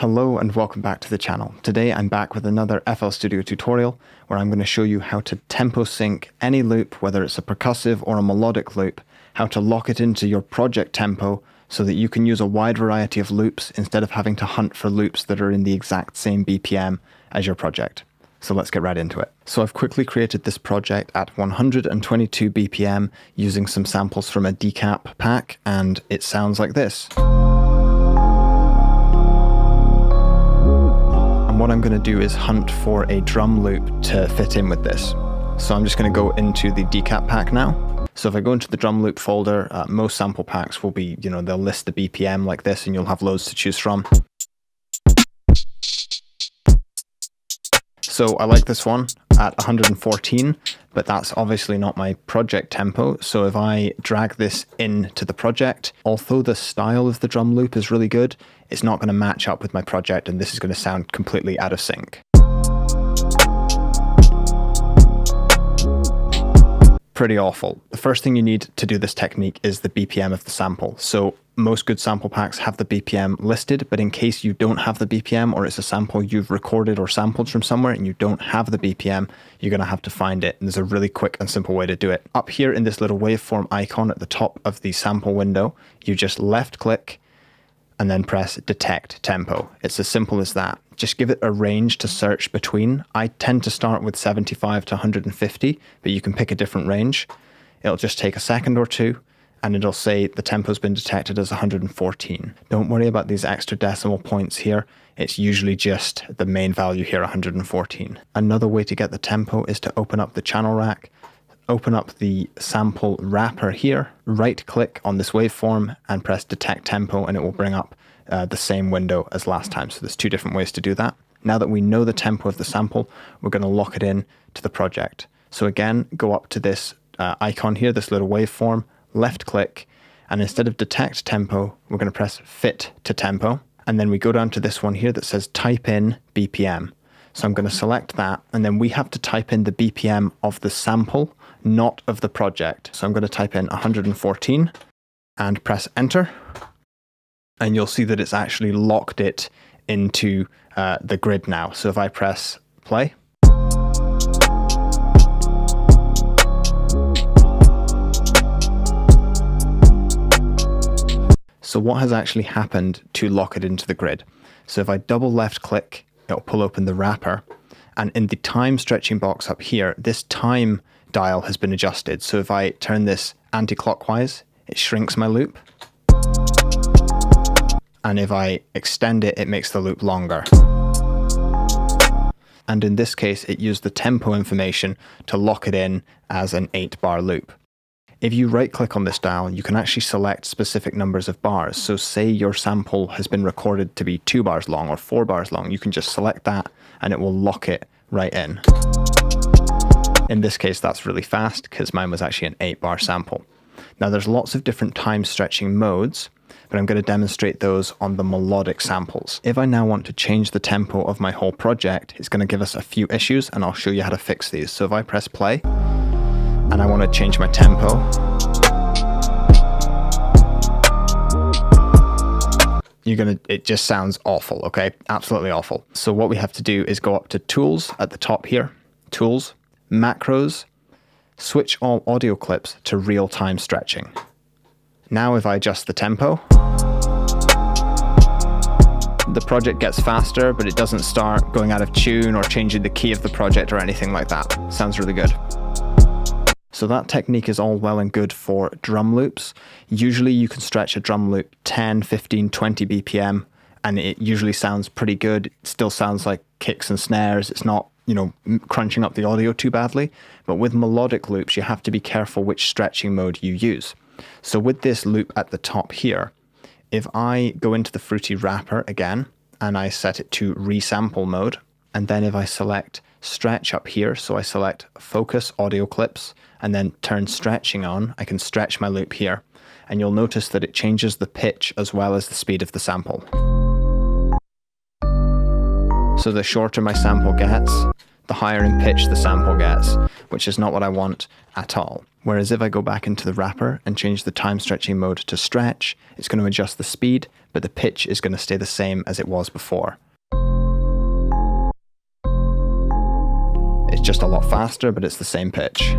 Hello and welcome back to the channel. Today I'm back with another FL Studio tutorial where I'm going to show you how to tempo sync any loop, whether it's a percussive or a melodic loop, how to lock it into your project tempo so that you can use a wide variety of loops instead of having to hunt for loops that are in the exact same BPM as your project. So let's get right into it. So I've quickly created this project at 122 BPM using some samples from a decap pack and it sounds like this. What I'm going to do is hunt for a drum loop to fit in with this. So I'm just going to go into the decap pack now. So if I go into the drum loop folder, uh, most sample packs will be, you know, they'll list the BPM like this and you'll have loads to choose from. So I like this one at 114, but that's obviously not my project tempo. So if I drag this into the project, although the style of the drum loop is really good, it's not going to match up with my project and this is going to sound completely out of sync. Pretty awful. The first thing you need to do this technique is the BPM of the sample. So most good sample packs have the BPM listed, but in case you don't have the BPM or it's a sample you've recorded or sampled from somewhere and you don't have the BPM, you're going to have to find it. And there's a really quick and simple way to do it. Up here in this little waveform icon at the top of the sample window, you just left click and then press detect tempo. It's as simple as that. Just give it a range to search between. I tend to start with 75 to 150, but you can pick a different range. It'll just take a second or two and it'll say the tempo's been detected as 114. Don't worry about these extra decimal points here. It's usually just the main value here, 114. Another way to get the tempo is to open up the channel rack open up the sample wrapper here, right click on this waveform and press detect tempo and it will bring up uh, the same window as last time. So there's two different ways to do that. Now that we know the tempo of the sample, we're going to lock it in to the project. So again, go up to this uh, icon here, this little waveform, left click, and instead of detect tempo, we're going to press fit to tempo. And then we go down to this one here that says type in BPM. So I'm going to select that, and then we have to type in the BPM of the sample not of the project. So I'm going to type in 114 and press enter. And you'll see that it's actually locked it into uh, the grid now. So if I press play, So what has actually happened to lock it into the grid? So if I double left click, it'll pull open the wrapper. And in the time stretching box up here, this time dial has been adjusted. So if I turn this anti-clockwise, it shrinks my loop. And if I extend it, it makes the loop longer. And in this case, it used the tempo information to lock it in as an 8 bar loop. If you right click on this dial, you can actually select specific numbers of bars. So say your sample has been recorded to be 2 bars long or 4 bars long, you can just select that and it will lock it right in. In this case, that's really fast because mine was actually an 8 bar sample. Now there's lots of different time stretching modes, but I'm going to demonstrate those on the melodic samples. If I now want to change the tempo of my whole project, it's going to give us a few issues and I'll show you how to fix these. So if I press play and I want to change my tempo, you're gonna it just sounds awful okay absolutely awful so what we have to do is go up to tools at the top here tools macros, switch all audio clips to real-time stretching. Now if I adjust the tempo, the project gets faster, but it doesn't start going out of tune or changing the key of the project or anything like that. Sounds really good. So that technique is all well and good for drum loops. Usually you can stretch a drum loop 10, 15, 20 BPM and it usually sounds pretty good. It still sounds like kicks and snares. It's not you know, crunching up the audio too badly. But with melodic loops, you have to be careful which stretching mode you use. So with this loop at the top here, if I go into the Fruity wrapper again, and I set it to resample mode, and then if I select stretch up here, so I select focus audio clips, and then turn stretching on, I can stretch my loop here, and you'll notice that it changes the pitch as well as the speed of the sample. So the shorter my sample gets, the higher in pitch the sample gets, which is not what I want at all. Whereas if I go back into the wrapper and change the time stretching mode to stretch, it's going to adjust the speed, but the pitch is going to stay the same as it was before. It's just a lot faster, but it's the same pitch.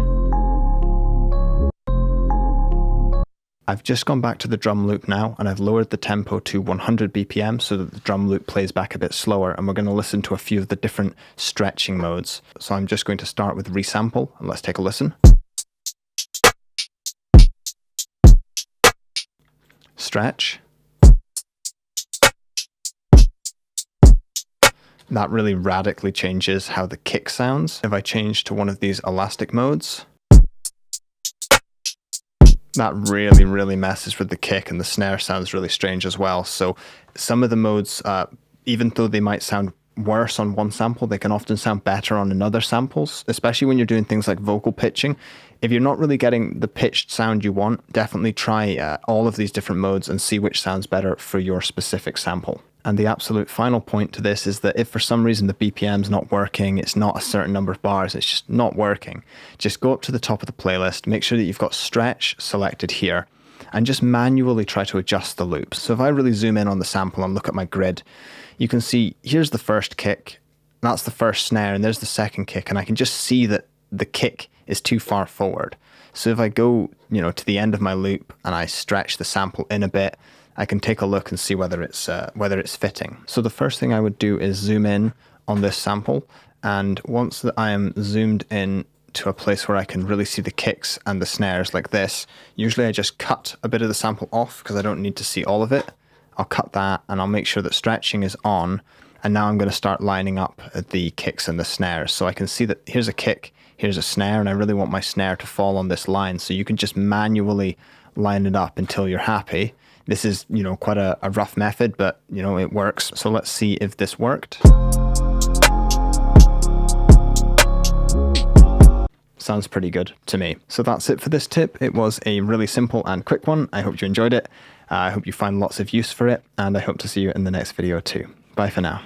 I've just gone back to the drum loop now and I've lowered the tempo to 100 BPM so that the drum loop plays back a bit slower and we're going to listen to a few of the different stretching modes. So I'm just going to start with resample and let's take a listen. Stretch. That really radically changes how the kick sounds. If I change to one of these elastic modes, that really, really messes with the kick and the snare sounds really strange as well. So some of the modes, uh, even though they might sound worse on one sample, they can often sound better on another samples, especially when you're doing things like vocal pitching. If you're not really getting the pitched sound you want, definitely try uh, all of these different modes and see which sounds better for your specific sample. And the absolute final point to this is that if for some reason the BPM's not working, it's not a certain number of bars, it's just not working, just go up to the top of the playlist, make sure that you've got stretch selected here, and just manually try to adjust the loops. So if I really zoom in on the sample and look at my grid, you can see here's the first kick, that's the first snare, and there's the second kick, and I can just see that the kick is too far forward. So if I go, you know, to the end of my loop and I stretch the sample in a bit, I can take a look and see whether it's uh, whether it's fitting. So the first thing I would do is zoom in on this sample, and once that I am zoomed in to a place where I can really see the kicks and the snares like this, usually I just cut a bit of the sample off because I don't need to see all of it. I'll cut that and I'll make sure that stretching is on. And now I'm going to start lining up the kicks and the snares. So I can see that here's a kick, here's a snare, and I really want my snare to fall on this line. So you can just manually line it up until you're happy. This is, you know, quite a, a rough method, but, you know, it works. So let's see if this worked. Sounds pretty good to me. So that's it for this tip. It was a really simple and quick one. I hope you enjoyed it. Uh, I hope you find lots of use for it, and I hope to see you in the next video too. Bye for now.